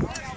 All right.